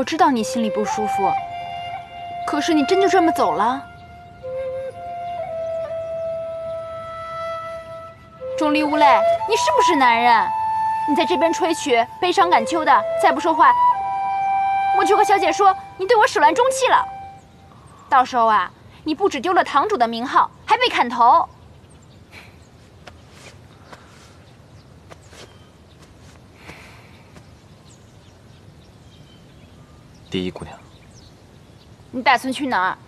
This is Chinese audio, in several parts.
我知道你心里不舒服，可是你真就这么走了？钟离无泪，你是不是男人？你在这边吹曲，悲伤感秋的，再不说话，我就和小姐说你对我始乱终弃了。到时候啊，你不止丢了堂主的名号，还被砍头。第一姑娘，你打算去哪儿？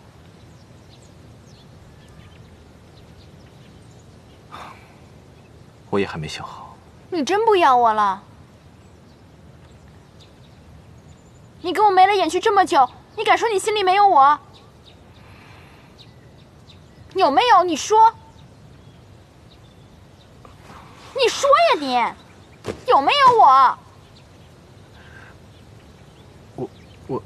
我也还没想好。你真不要我了？你跟我眉来眼去这么久，你敢说你心里没有我？有没有？你说，你说呀，你有没有我？我。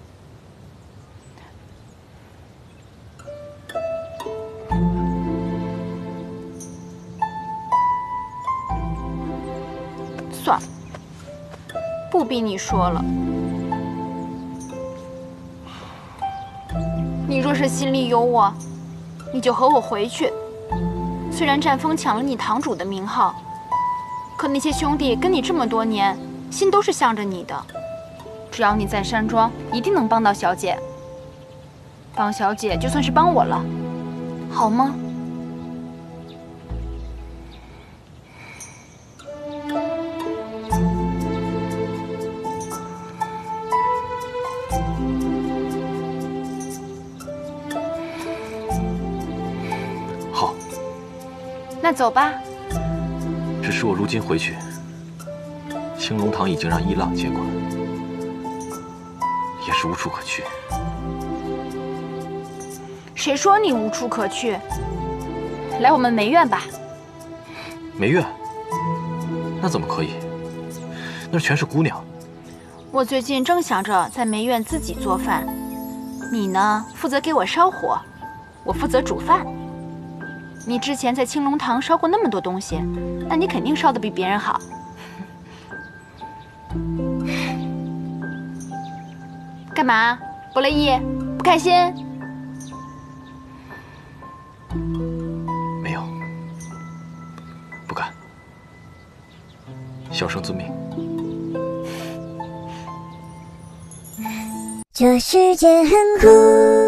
算了，不逼你说了。你若是心里有我，你就和我回去。虽然战锋抢了你堂主的名号，可那些兄弟跟你这么多年，心都是向着你的。只要你在山庄，一定能帮到小姐。帮小姐就算是帮我了，好吗？好那走吧。只是我如今回去，青龙堂已经让伊浪接管，也是无处可去。谁说你无处可去？来我们梅院吧。梅院？那怎么可以？那全是姑娘。我最近正想着在梅院自己做饭，你呢，负责给我烧火，我负责煮饭。你之前在青龙堂烧过那么多东西，那你肯定烧的比别人好。干嘛？不乐意？不开心？没有，不敢。小生遵命。这世界很酷。